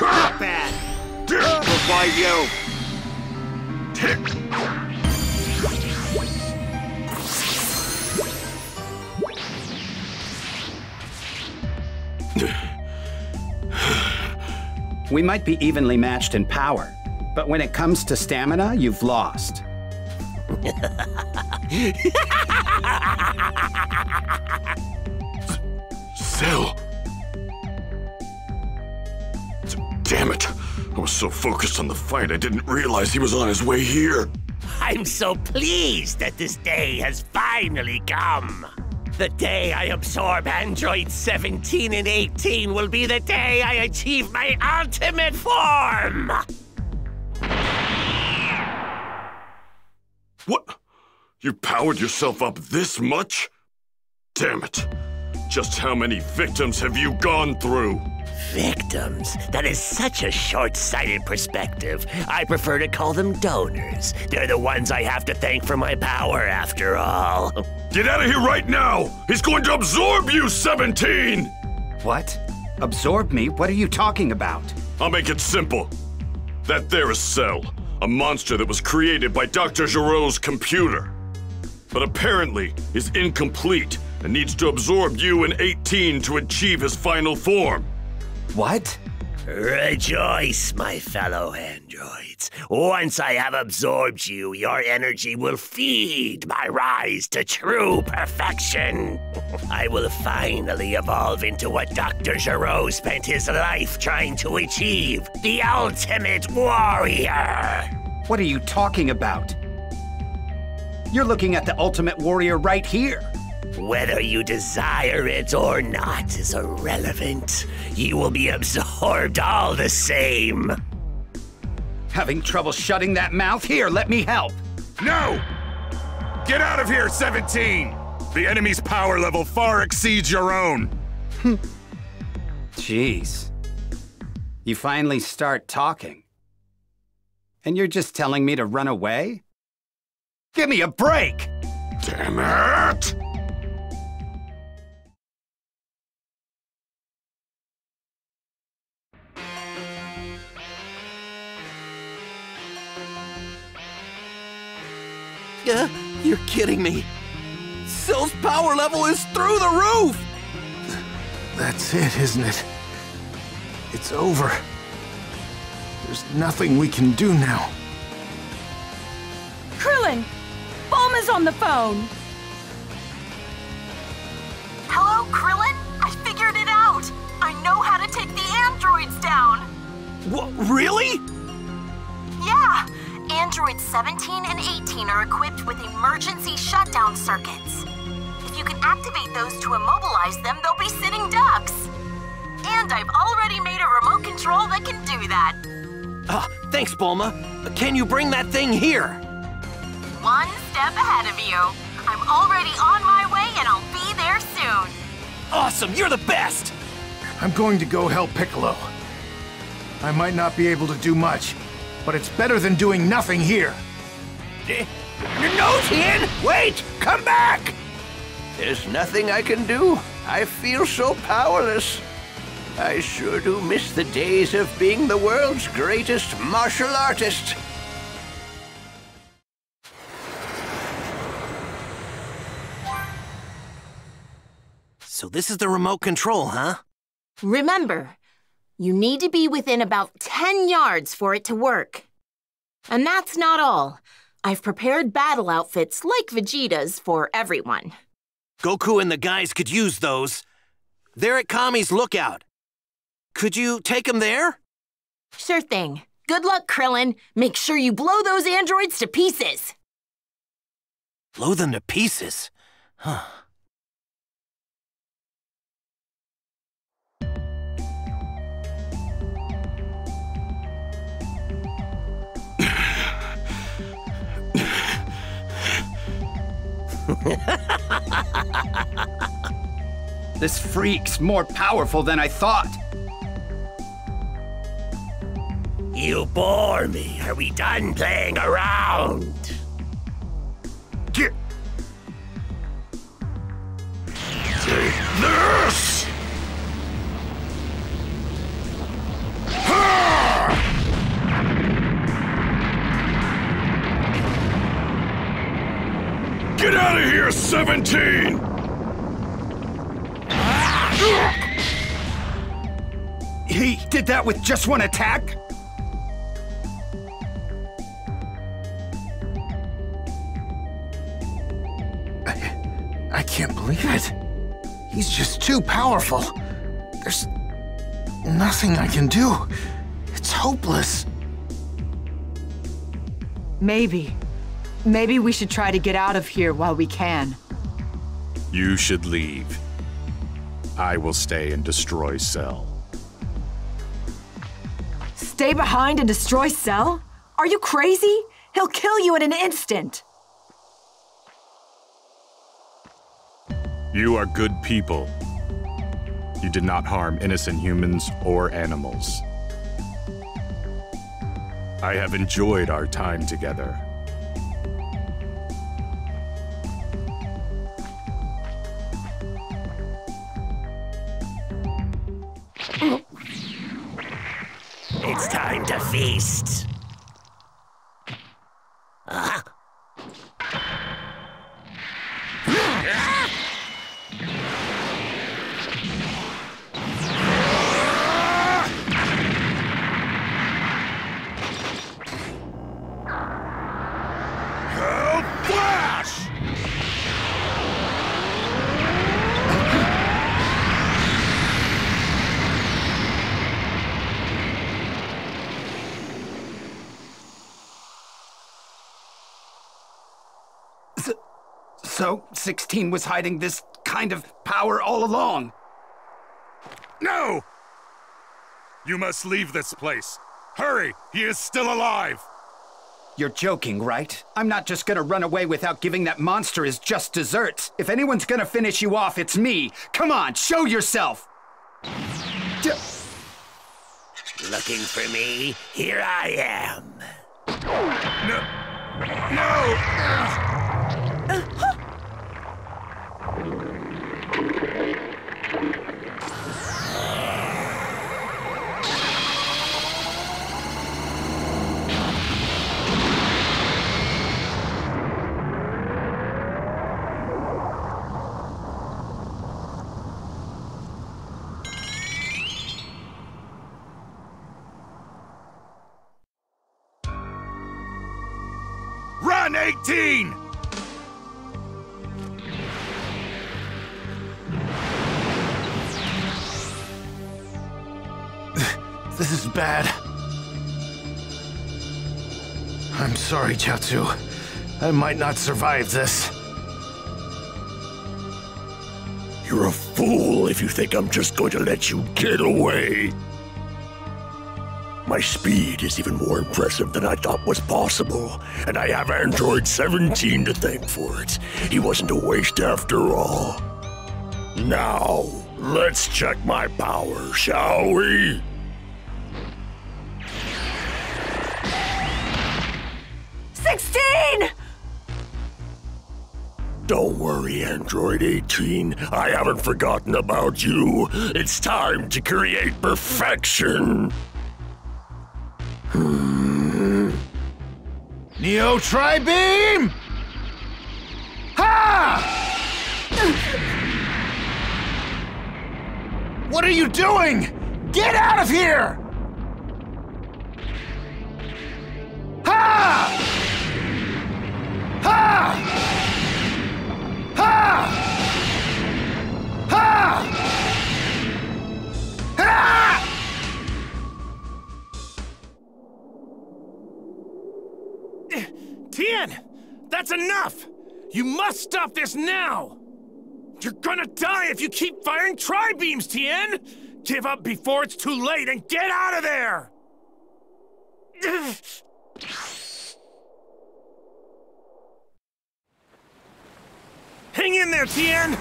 Not bad. We'll find you. We might be evenly matched in power, but when it comes to stamina, you've lost. Cell. Damn it. I was so focused on the fight, I didn't realize he was on his way here. I'm so pleased that this day has finally come. The day I absorb Android 17 and 18 will be the day I achieve my ultimate form! What? You powered yourself up this much? Damn it. Just how many victims have you gone through? Victims? That is such a short sighted perspective. I prefer to call them donors. They're the ones I have to thank for my power, after all. Get out of here right now! He's going to absorb you, 17! What? Absorb me? What are you talking about? I'll make it simple. That there is Cell, a monster that was created by Dr. Gero's computer. But apparently is incomplete and needs to absorb you and 18 to achieve his final form. What? Rejoice, my fellow androids. Once I have absorbed you, your energy will feed my rise to true perfection. I will finally evolve into what Dr. Gero spent his life trying to achieve the ultimate warrior. What are you talking about? You're looking at the Ultimate Warrior right here. Whether you desire it or not is irrelevant. You will be absorbed all the same. Having trouble shutting that mouth? Here, let me help. No! Get out of here, 17! The enemy's power level far exceeds your own. Jeez. You finally start talking. And you're just telling me to run away? Give me a break! Damn it! Uh, you're kidding me. Cell's power level is through the roof! That's it, isn't it? It's over. There's nothing we can do now. Krillin! Bulma's on the phone! Hello, Krillin? I figured it out! I know how to take the androids down! What, really? Yeah! Androids 17 and 18 are equipped with emergency shutdown circuits. If you can activate those to immobilize them, they'll be sitting ducks. And I've already made a remote control that can do that. Uh, thanks, Bulma. Can you bring that thing here? One step ahead of you. I'm already on my way and I'll be there soon. Awesome, you're the best! I'm going to go help Piccolo. I might not be able to do much, but it's better than doing nothing here. Eh, no, Tien! Wait! Come back! There's nothing I can do. I feel so powerless. I sure do miss the days of being the world's greatest martial artist. So this is the remote control, huh? Remember, you need to be within about 10 yards for it to work. And that's not all. I've prepared battle outfits like Vegeta's for everyone. Goku and the guys could use those. They're at Kami's lookout. Could you take them there? Sure thing. Good luck, Krillin. Make sure you blow those androids to pieces. Blow them to pieces? Huh. This freak's more powerful than I thought. You bore me. Are we done playing around? Get... Take 17! He did that with just one attack? I, I can't believe it. He's just too powerful. There's nothing I can do. It's hopeless. Maybe. Maybe we should try to get out of here while we can. You should leave. I will stay and destroy Cell. Stay behind and destroy Cell? Are you crazy? He'll kill you in an instant. You are good people. You did not harm innocent humans or animals. I have enjoyed our time together. To feast. Ah. Hell Flash! So, 16 was hiding this kind of power all along. No! You must leave this place. Hurry! He is still alive! You're joking, right? I'm not just gonna run away without giving that monster his just desserts. If anyone's gonna finish you off, it's me. Come on, show yourself! D Looking for me? Here I am. No! 18! This is bad. I'm sorry, Chaozu. I might not survive this. You're a fool if you think I'm just going to let you get away. My speed is even more impressive than I thought was possible, and I have Android 17 to thank for it. He wasn't a waste after all. Now, let's check my power, shall we? Sixteen! Don't worry, Android 18. I haven't forgotten about you. It's time to create perfection. Neo Tri-Beam! Ha! What are you doing? Get out of here! Ha! Ha! Ha! That's enough! You must stop this now! You're gonna die if you keep firing tri-beams, Tien! Give up before it's too late and get out of there! Hang in there, Tien!